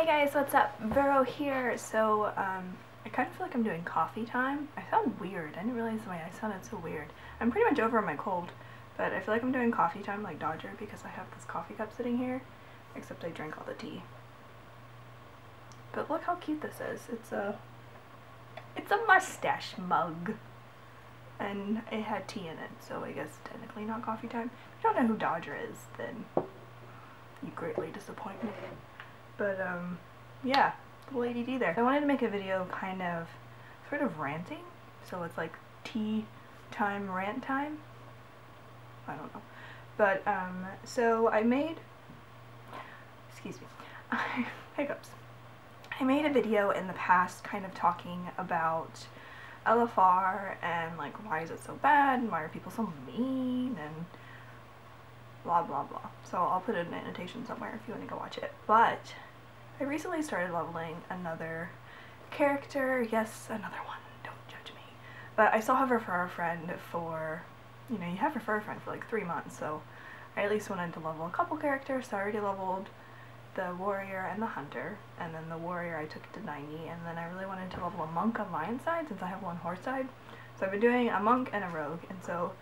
Hey guys, what's up? Vero here. So, um, I kind of feel like I'm doing coffee time. I sound weird. I didn't realize the way I sounded so weird. I'm pretty much over my cold, but I feel like I'm doing coffee time like Dodger because I have this coffee cup sitting here, except I drank all the tea. But look how cute this is. It's a, it's a mustache mug. And it had tea in it, so I guess technically not coffee time. If you don't know who Dodger is, then you greatly disappoint me. But, um, yeah, little ADD there. I wanted to make a video kind of, sort of ranting, so it's like tea time, rant time. I don't know. But, um, so I made, excuse me, hiccups. I made a video in the past kind of talking about LFR and like why is it so bad and why are people so mean and blah blah blah. So I'll put an annotation somewhere if you want to go watch it. But I recently started leveling another character. Yes, another one. Don't judge me. But I still have Refer a Friend for, you know, you have Refer a Friend for like three months, so I at least wanted to level a couple characters. So I already leveled the warrior and the hunter, and then the warrior I took to 90, and then I really wanted to level a monk on Alliance side since I have one Horde side. So I've been doing a monk and a rogue, and so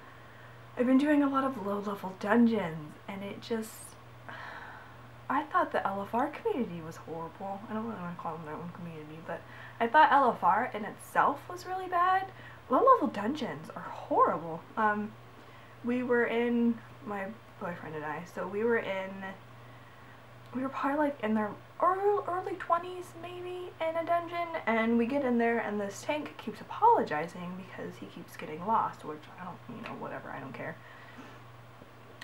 I've been doing a lot of low level dungeons, and it just I thought the LFR community was horrible. I don't really want to call them their own community, but I thought LFR in itself was really bad. Low-level dungeons are horrible. Um, we were in, my boyfriend and I, so we were in, we were probably like in their early, early 20s maybe in a dungeon, and we get in there and this tank keeps apologizing because he keeps getting lost, which I don't, you know, whatever, I don't care.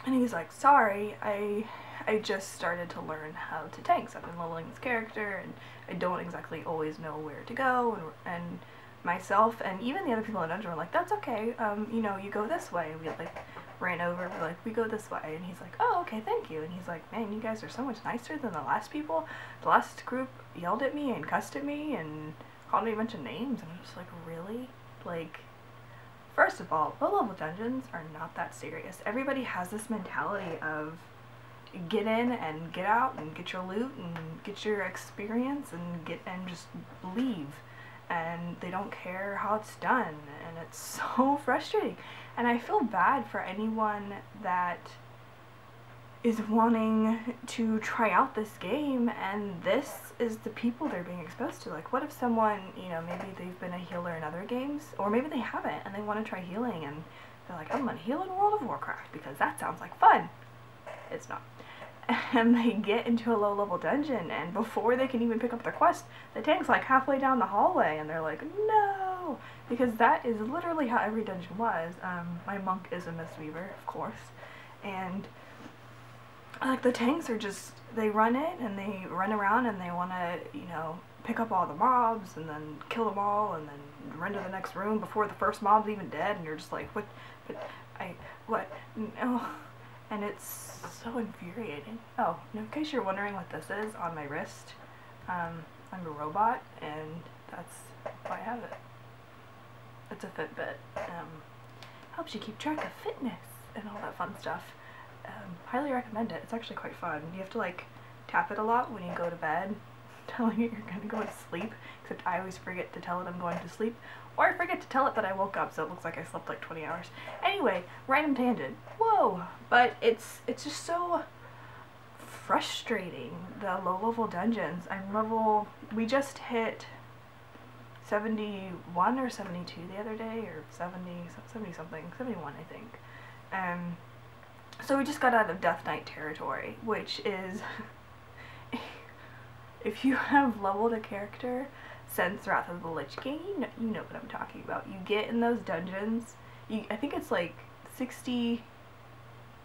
And he's like, sorry, I I just started to learn how to tank. So I've been leveling this character and I don't exactly always know where to go and, and myself and even the other people in the dungeon were like, that's okay, um, you know, you go this way. And we like ran over, we're like, we go this way. And he's like, oh, okay, thank you. And he's like, man, you guys are so much nicer than the last people. The last group yelled at me and cussed at me and called me a bunch of names. And I'm just like, really? Like, First of all, low level dungeons are not that serious. Everybody has this mentality of get in and get out and get your loot and get your experience and get and just leave and they don't care how it's done and it's so frustrating and I feel bad for anyone that is wanting to try out this game and this is the people they're being exposed to. Like what if someone, you know, maybe they've been a healer in other games or maybe they haven't and they want to try healing and they're like, I'm gonna heal in World of Warcraft because that sounds like fun. It's not. And they get into a low level dungeon and before they can even pick up their quest, the tank's like halfway down the hallway and they're like, no! Because that is literally how every dungeon was. Um, my monk is a Mistweaver, of course. And like the tanks are just they run in and they run around and they want to you know pick up all the mobs and then kill them all and then run to the next room before the first mob's even dead and you're just like what but I what no and it's so infuriating. Oh in case you're wondering what this is on my wrist um, I'm a robot and that's why I have it. It's a Fitbit um, helps you keep track of fitness and all that fun stuff um, highly recommend it. It's actually quite fun. You have to like tap it a lot when you go to bed, telling it you're gonna go to sleep, except I always forget to tell it I'm going to sleep, or I forget to tell it that I woke up so it looks like I slept like 20 hours. Anyway, random tangent. Whoa! But it's, it's just so frustrating, the low level dungeons. I'm level, we just hit 71 or 72 the other day, or 70, 70 something, 71 I think. Um, so we just got out of Death Knight territory, which is if you have leveled a character since Wrath of the Lich King, you know, you know what I'm talking about. You get in those dungeons, you, I think it's like 60,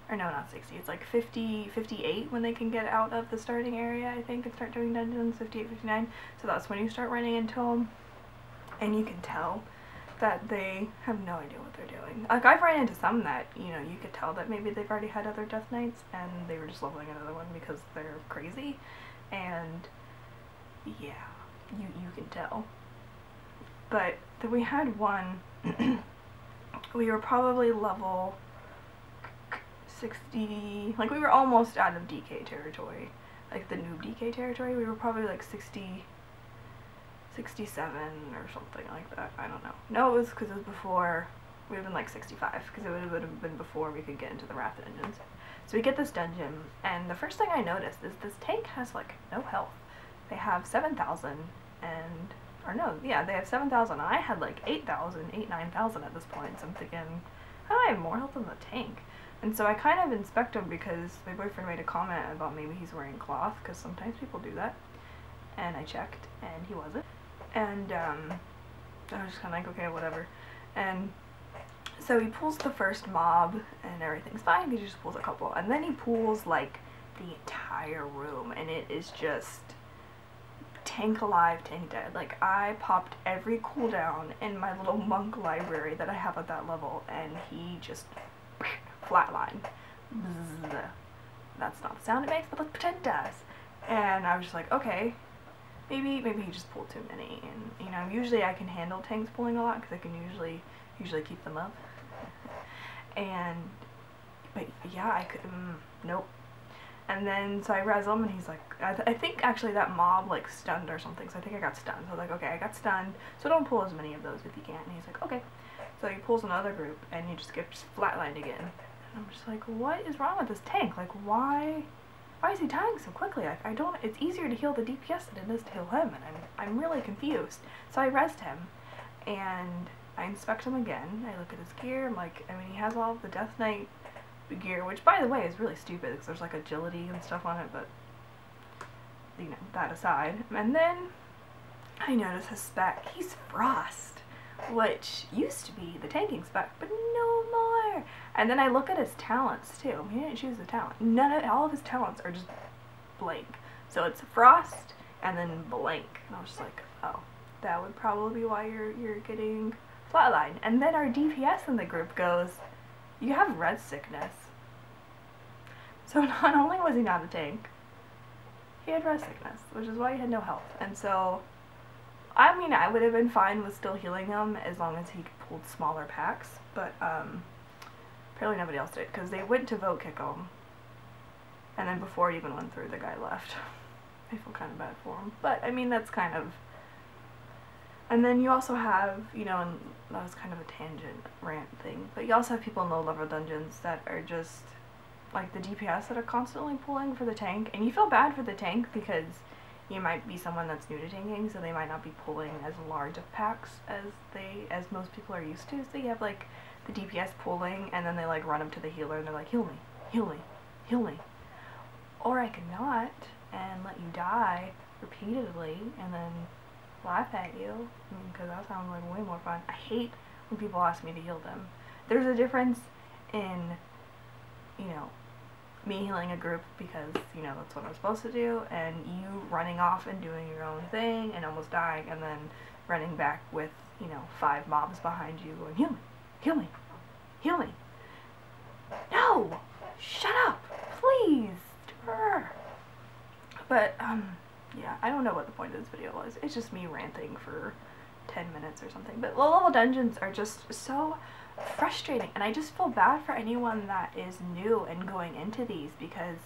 or no, not 60, it's like 50, 58 when they can get out of the starting area, I think, and start doing dungeons, 58, 59. So that's when you start running into them, and you can tell that they have no idea what they're doing. Like I've ran into some that, you know, you could tell that maybe they've already had other Death Knights and they were just leveling another one because they're crazy. And yeah, you, you can tell. But then we had one, we were probably level 60, like we were almost out of DK territory like the noob DK territory, we were probably like 60, 67 or something like that. I don't know. No, it was because it was before, we would have been like 65 because it would have been before we could get into the Wrath Dungeons. So we get this dungeon, and the first thing I noticed is this tank has like no health. They have 7,000 and, or no, yeah, they have 7,000. I had like 8,000, 8, 9,000 at this point, so I'm thinking, how do I have more health than the tank? And so I kind of inspect him because my boyfriend made a comment about maybe he's wearing cloth, because sometimes people do that. And I checked, and he wasn't. And um, I was just kind of like, okay, whatever. And so he pulls the first mob, and everything's fine. He just pulls a couple. And then he pulls, like, the entire room, and it is just tank alive, tank dead. Like, I popped every cooldown in my little monk library that I have at that level, and he just flatline. That's not the sound it makes, but let's pretend it does. And I was just like, okay, maybe maybe he just pulled too many. And you know, usually I can handle tanks pulling a lot because I can usually usually keep them up. And but yeah, I could. Mm, nope. And then so I res him, and he's like, I, th I think actually that mob like stunned or something. So I think I got stunned. So I was like, okay, I got stunned. So don't pull as many of those if you can. And he's like, okay. So he pulls another group, and he just gets flatlined again. And I'm just like, what is wrong with this tank? Like, why, why is he dying so quickly? I, I don't, it's easier to heal the DPS than it is to heal him, and I'm, I'm really confused. So I res him, and I inspect him again. I look at his gear, I'm like, I mean, he has all the Death Knight gear, which, by the way, is really stupid, because there's, like, agility and stuff on it, but, you know, that aside. And then, I notice his spec, he's Frost which used to be the tanking spec, but no more. And then I look at his talents too. He didn't choose the talent. None of all of his talents are just blank. So it's frost and then blank. And I was just like, oh, that would probably be why you're you're getting flatline. And then our DPS in the group goes, you have rez sickness. So not only was he not a tank, he had rez sickness, which is why he had no health. And so I mean, I would have been fine with still healing him as long as he pulled smaller packs, but um, apparently nobody else did because they went to vote kick him, and then before it even went through, the guy left. I feel kind of bad for him, but I mean that's kind of. And then you also have, you know, and that was kind of a tangent rant thing, but you also have people in low level dungeons that are just like the DPS that are constantly pulling for the tank, and you feel bad for the tank because you might be someone that's new to tanking, so they might not be pulling as large of packs as they as most people are used to. So you have like the DPS pulling, and then they like run up to the healer and they're like, heal me, heal me, heal me. Or I could not and let you die repeatedly and then laugh at you because that sounds like way more fun. I hate when people ask me to heal them. There's a difference in, you know, me healing a group because, you know, that's what I'm supposed to do, and you running off and doing your own thing and almost dying, and then running back with, you know, five mobs behind you going, heal me, heal me, heal me. No! Shut up! Please! But, um, yeah, I don't know what the point of this video was. It's just me ranting for 10 minutes or something. But low-level dungeons are just so frustrating and I just feel bad for anyone that is new and going into these because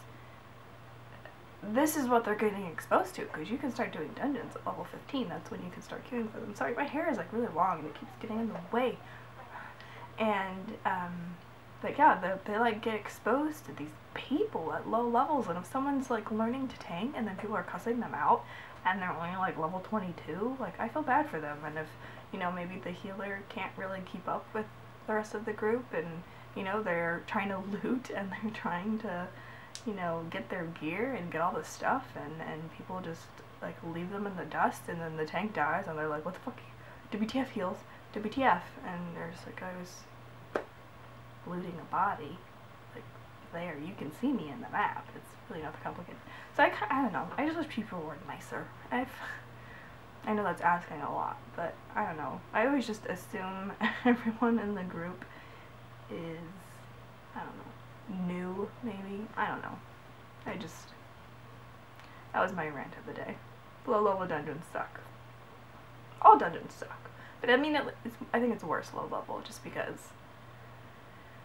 this is what they're getting exposed to because you can start doing dungeons at level 15 that's when you can start queuing for them sorry my hair is like really long and it keeps getting in the way and um but yeah they, they like get exposed to these people at low levels. And if someone's like learning to tank and then people are cussing them out and they're only like level 22 like I feel bad for them. And if you know maybe the healer can't really keep up with the rest of the group and you know they're trying to loot and they're trying to you know get their gear and get all the stuff and and people just like leave them in the dust and then the tank dies and they're like what the fuck? WTF heals WTF and there's like I was looting a body like there you can see me in the map it's really not that complicated so I, I don't know I just wish people were nicer I've I know that's asking a lot, but I don't know. I always just assume everyone in the group is, I don't know, new, maybe? I don't know. I just, that was my rant of the day. Level dungeons suck. All dungeons suck. But I mean, I think it's worse low level just because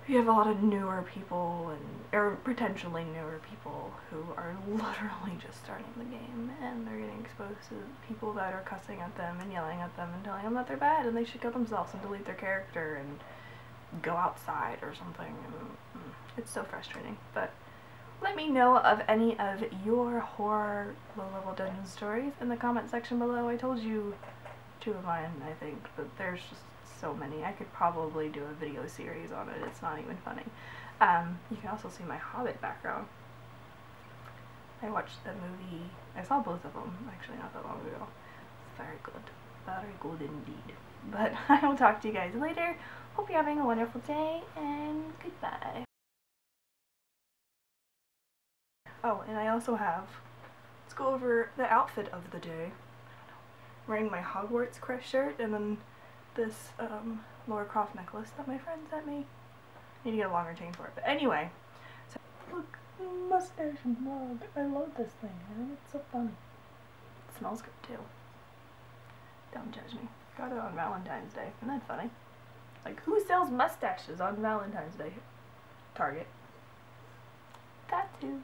you have a lot of newer people and or potentially newer people who are literally just starting the game and they're getting exposed to people that are cussing at them and yelling at them and telling them that they're bad and they should kill themselves and delete their character and go outside or something. Mm, it's so frustrating. But let me know of any of your horror low-level dungeon stories in the comment section below. I told you two of mine, I think, but there's just so many. I could probably do a video series on it. It's not even funny. Um, you can also see my Hobbit background. I watched the movie, I saw both of them actually not that long ago. It's very good. Very good indeed. But I will talk to you guys later. Hope you're having a wonderful day and goodbye. Oh, and I also have, let's go over the outfit of the day. Wearing my Hogwarts Crest shirt and then this um, Lara Croft necklace that my friend sent me. I need to get a longer chain for it. But anyway, so look, mustache mug. I love this thing. Think it's so funny. It smells good too. Don't judge me. Got it on Valentine's Day. Isn't that funny? Like, who sells mustaches on Valentine's Day? Target. That too.